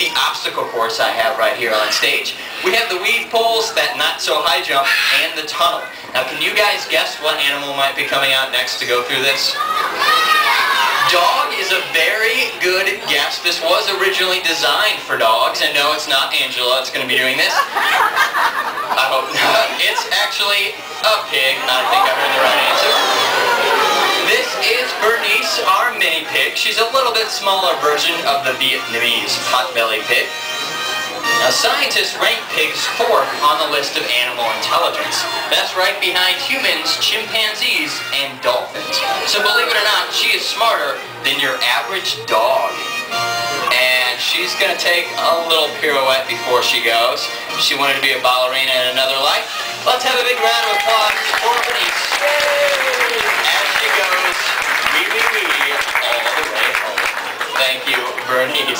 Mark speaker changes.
Speaker 1: the obstacle course I have right here on stage. We have the weave poles, that not so high jump, and the tunnel. Now can you guys guess what animal might be coming out next to go through this? Dog is a very good guess. This was originally designed for dogs, and no, it's not Angela. It's going to be doing this. I hope not. It's actually a pig. I think mini pig. She's a little bit smaller version of the Vietnamese potbelly pig. Now, scientists rank pigs fourth on the list of animal intelligence. That's right behind humans, chimpanzees, and dolphins. So believe it or not, she is smarter than your average dog. And she's going to take a little pirouette before she goes. She wanted to be a ballerina in another life. Let's have a big round of applause for Bernice. As she goes,